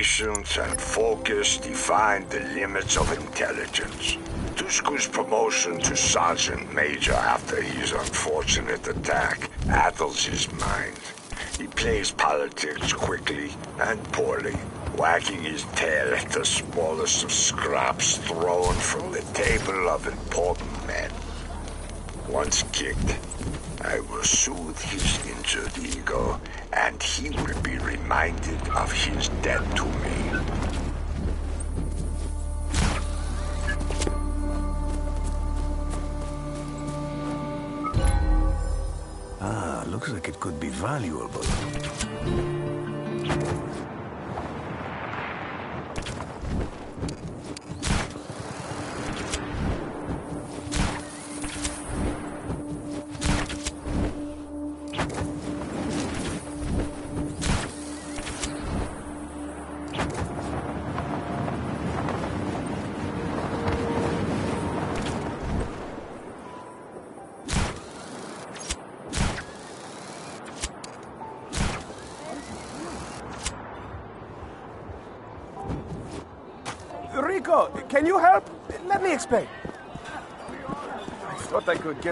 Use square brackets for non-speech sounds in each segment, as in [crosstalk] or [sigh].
Day 250. Patience and focus define the limits of intelligence. Tusku's promotion to Sergeant Major after his unfortunate attack addles his mind. He plays politics quickly and poorly, wagging his tail at the smallest of scraps thrown from the table of important. Once kicked, I will soothe his injured ego, and he will be reminded of his debt to me. Ah, looks like it could be valuable.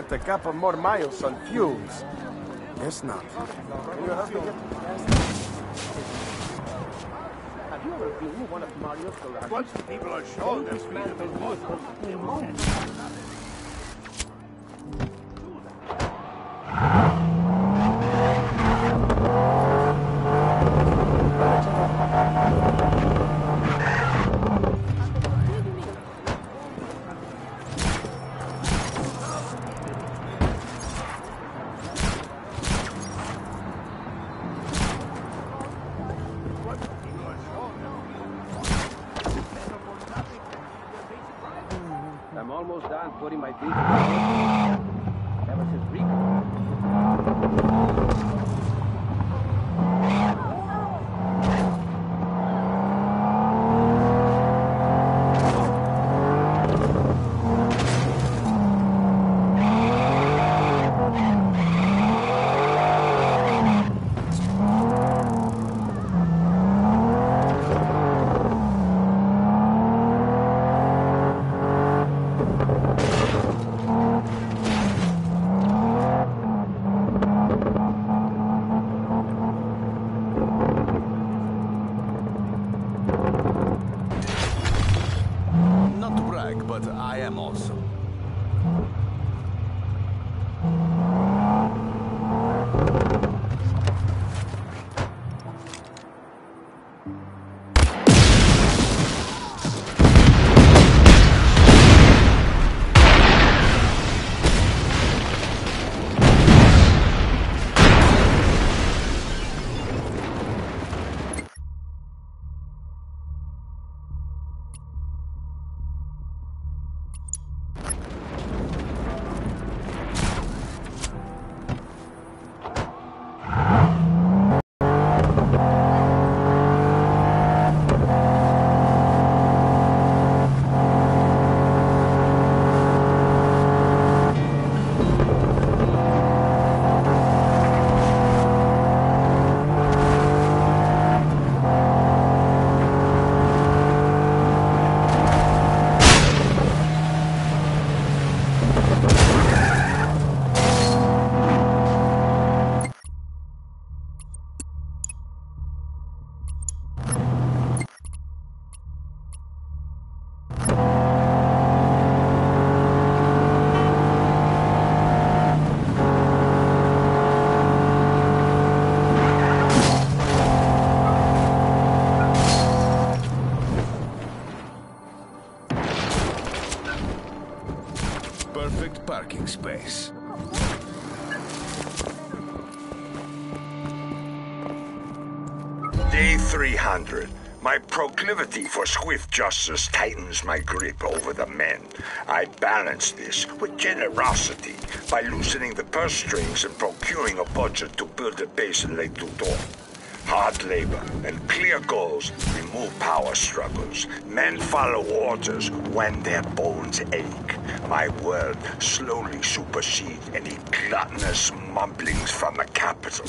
Get a couple more miles on fumes. Guess not. Can you help me get... Have you ever been one of Mario's garages? Once people are shown their My proclivity for swift justice tightens my grip over the men. I balance this with generosity by loosening the purse strings and procuring a budget to build a base in Lake Tutor. Hard labor and clear goals remove power struggles. Men follow orders when their bones ache. My word slowly supersedes any gluttonous mumblings from the capital.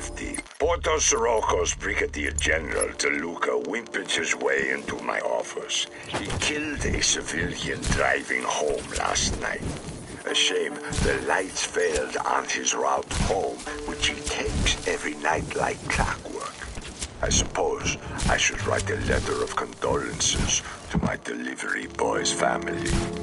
350. Porto Sirocco's Brigadier General DeLuca whimpered his way into my office. He killed a civilian driving home last night. A shame the lights failed on his route home, which he takes every night like clockwork. I suppose I should write a letter of condolences to my delivery boy's family.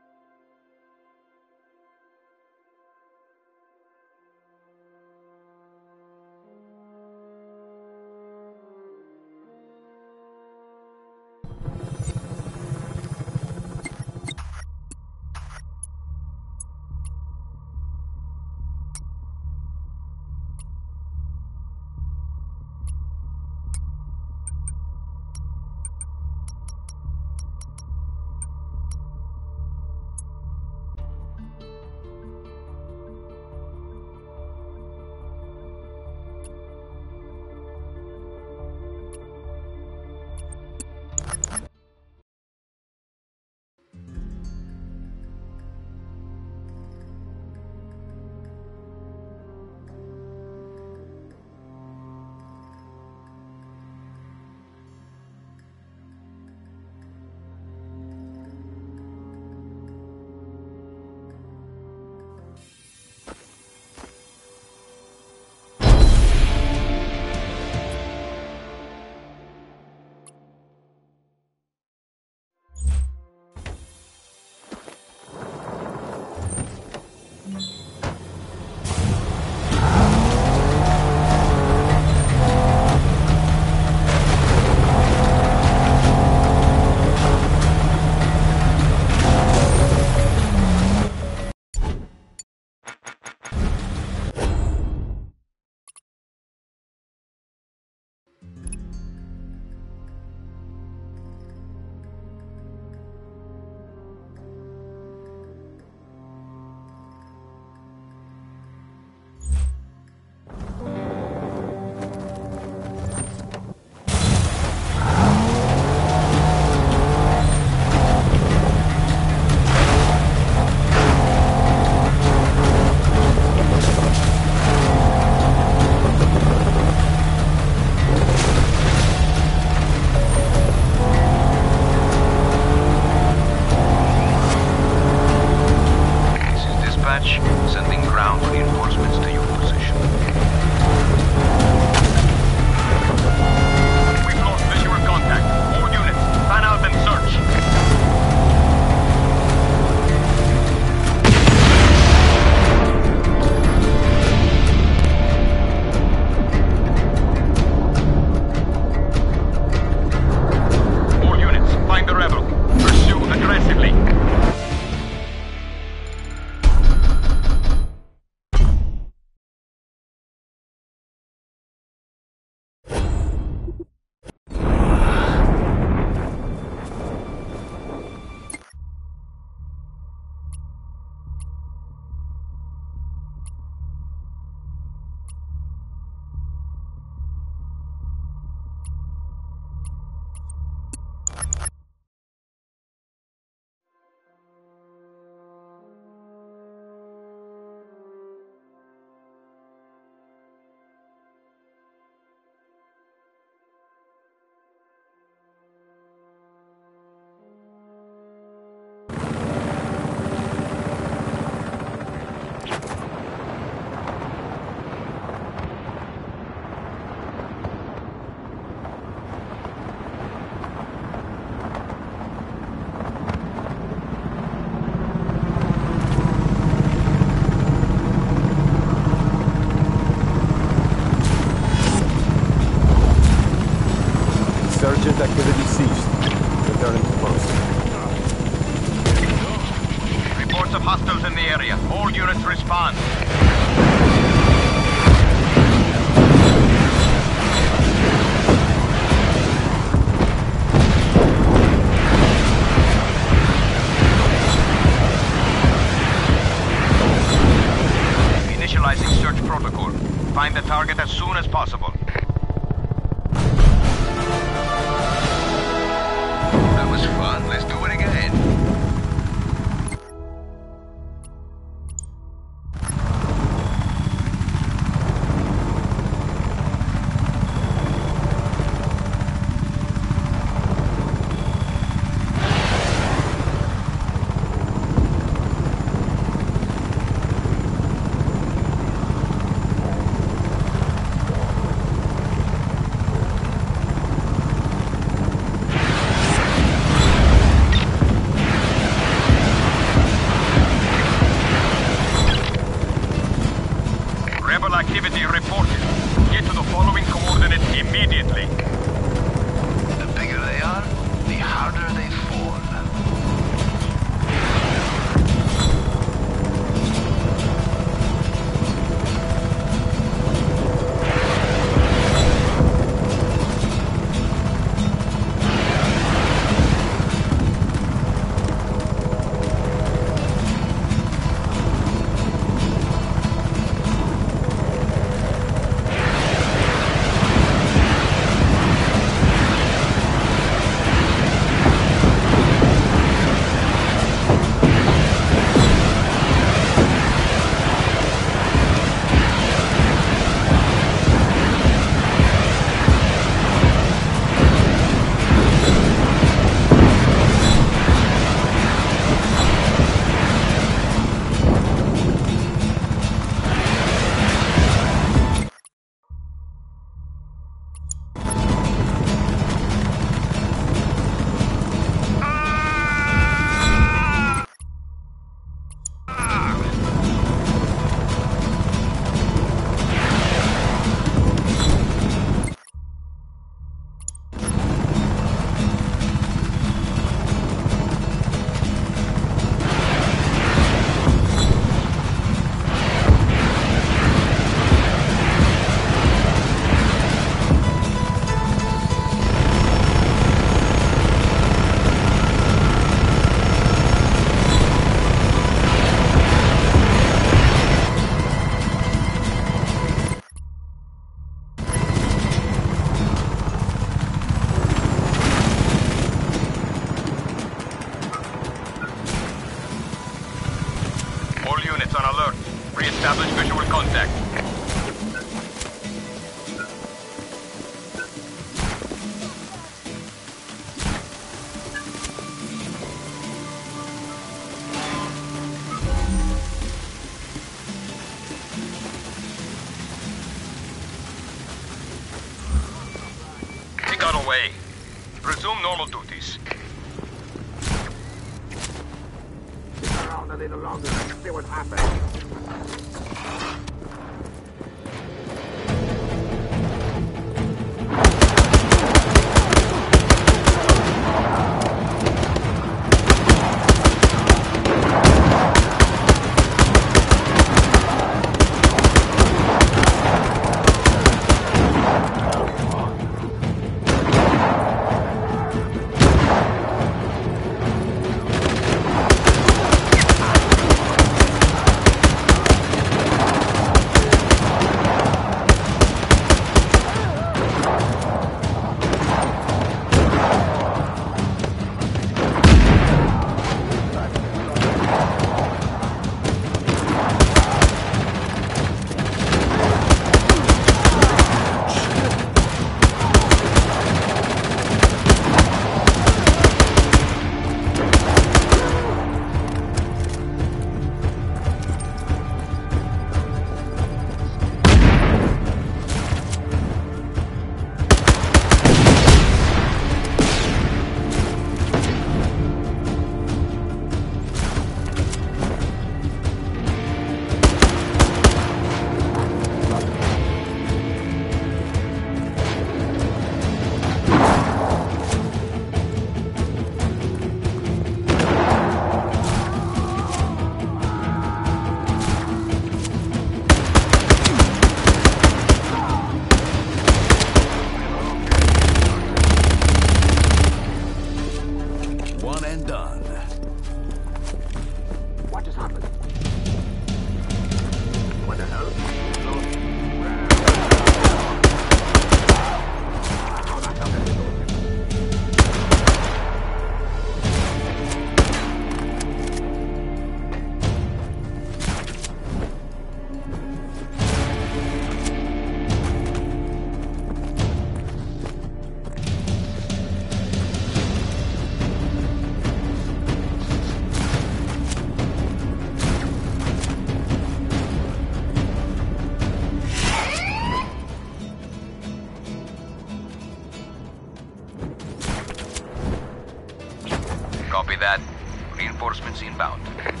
Reinforcements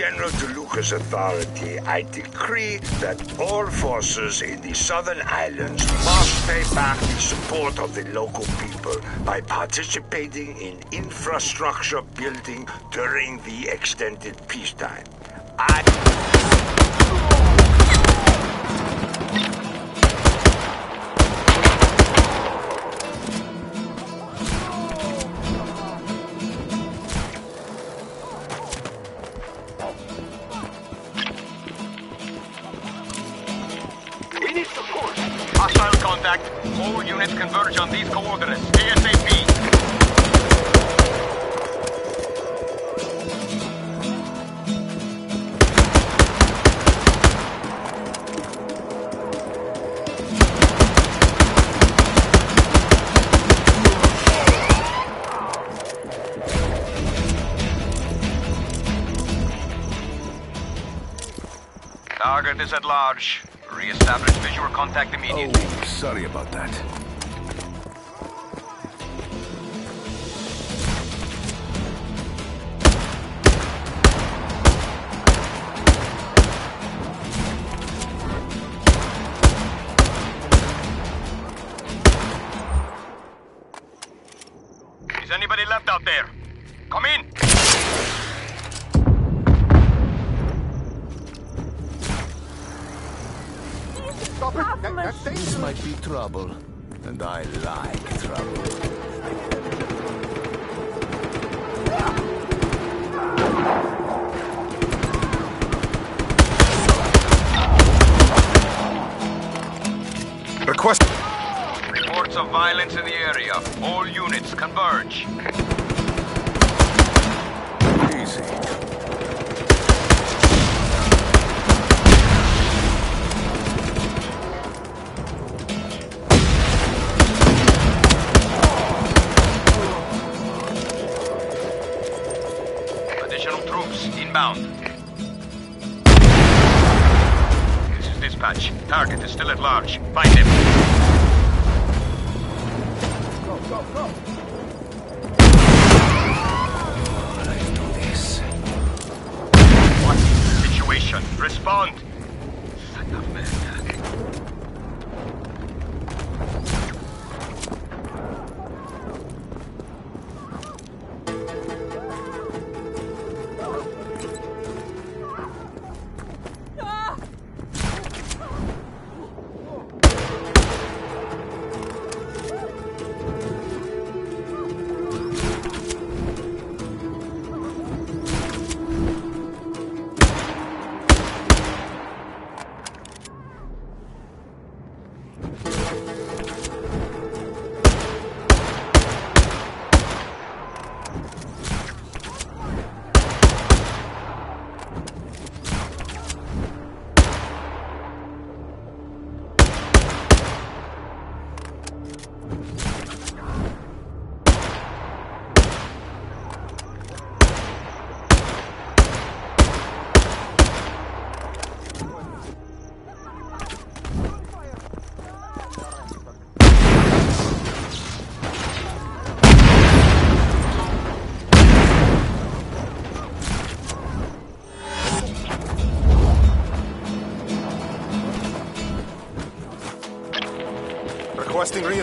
General DeLuca's authority, I decree that all forces in the Southern Islands must pay back the support of the local people by participating in infrastructure building during the extended peacetime. I... is at large. Re-establish visual contact immediately. Oh, sorry about that. Trouble, and I like trouble. Request. Reports of violence in the area. All units converge. Easy. Still at large. Find him.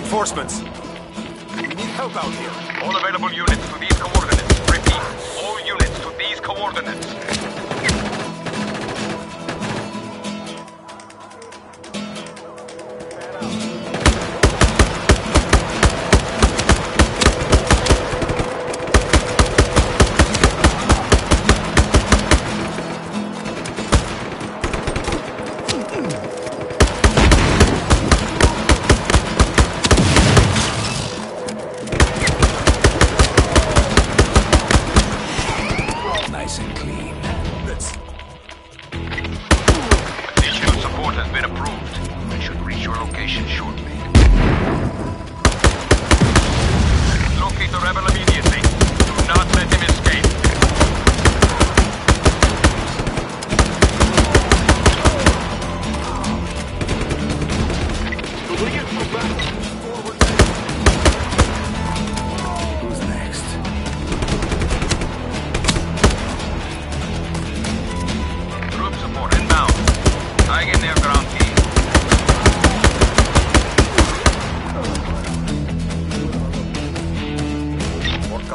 Reinforcements.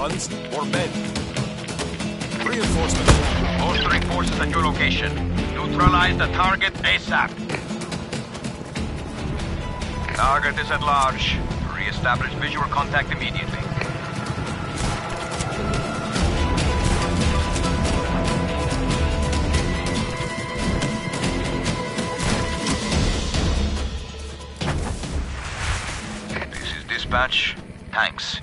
Guns, more men. Reinforcements. Bolstering forces at your location. Neutralize the target ASAP. Target is at large. Re-establish visual contact immediately. This is dispatch. Tanks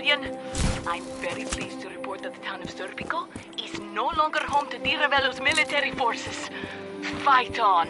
rebellion. I'm very pleased to report that the town of Serpico is no longer home to Di Ravello's military forces. Fight on.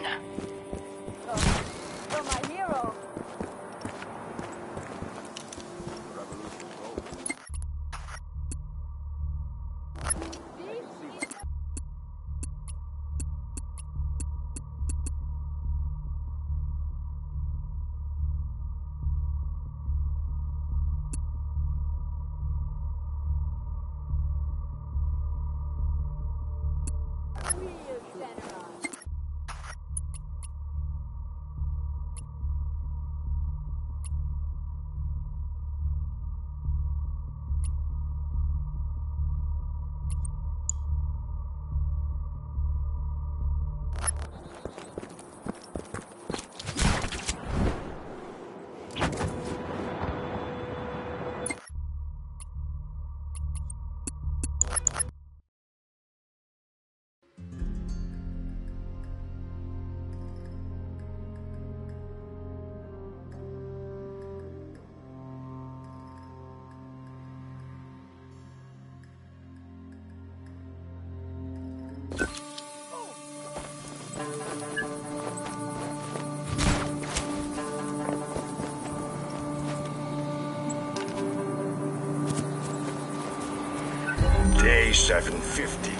Day 750.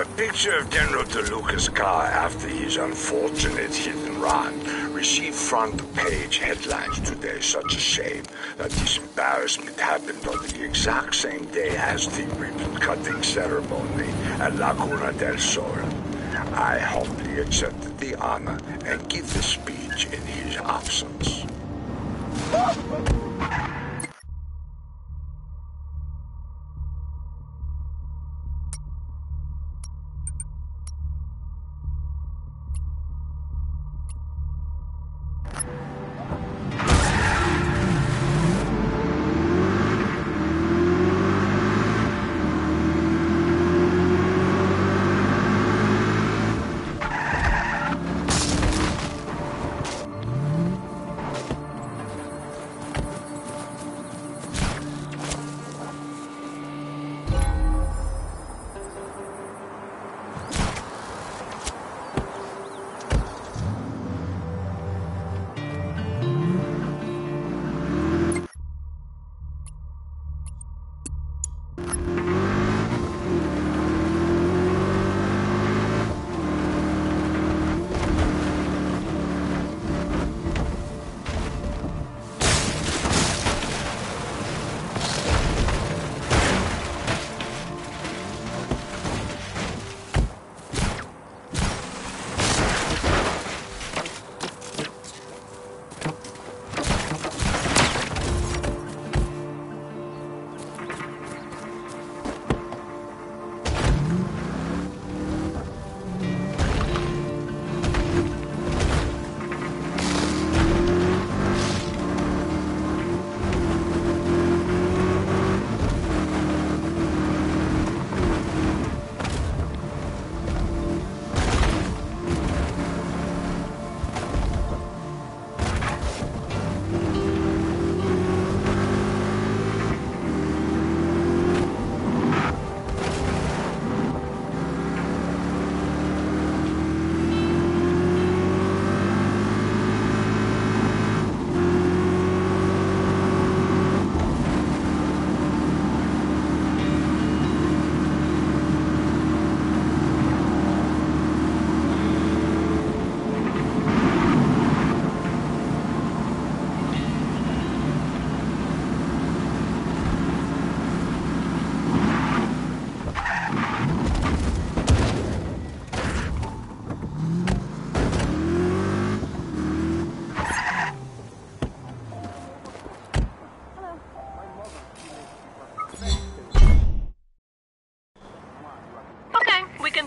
A picture of General DeLuca's car after his unfortunate hit and run received front page headlines today. Such a shame that this embarrassment happened on the exact same day as the ribbon cutting ceremony at Laguna del Sol. I humbly accepted the honor and give the speech in his absence.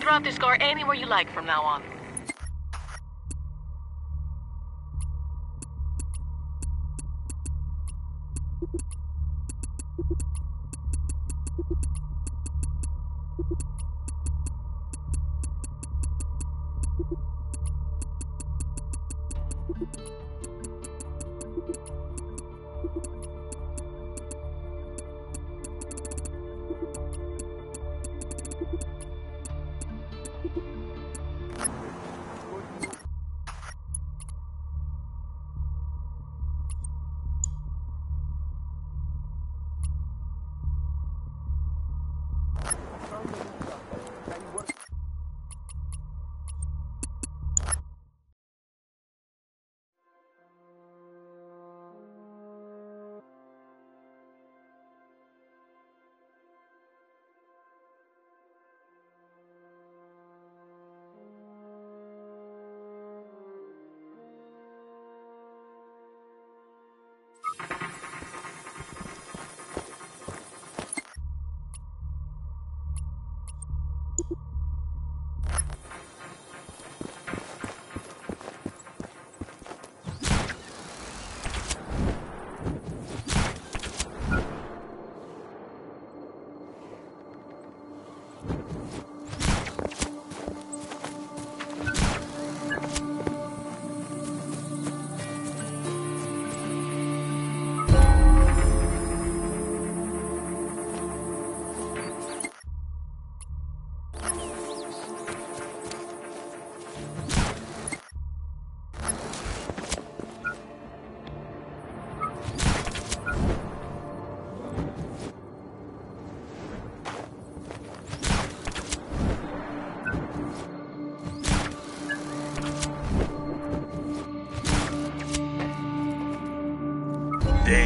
Drop this car anywhere you like from now on.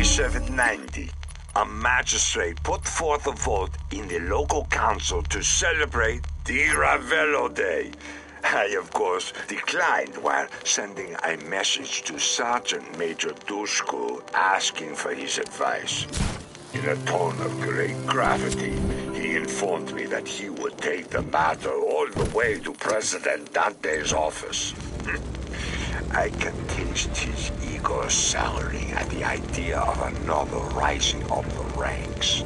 Day 790. A magistrate put forth a vote in the local council to celebrate Di Ravello Day. I, of course, declined while sending a message to Sergeant Major Dushku asking for his advice. In a tone of great gravity, he informed me that he would take the matter all the way to President Dante's office. [laughs] I can taste his ego souring at the idea of another rising up the ranks.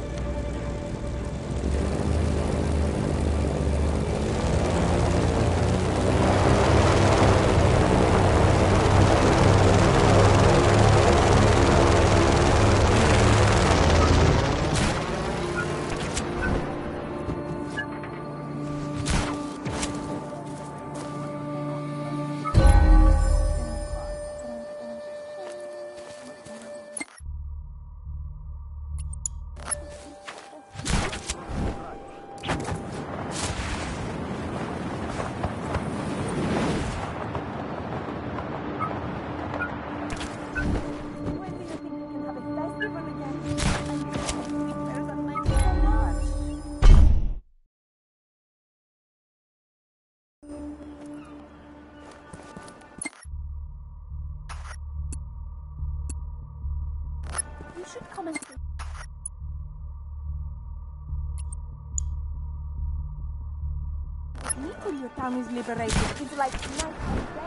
Should. Me your town is liberated. It's like night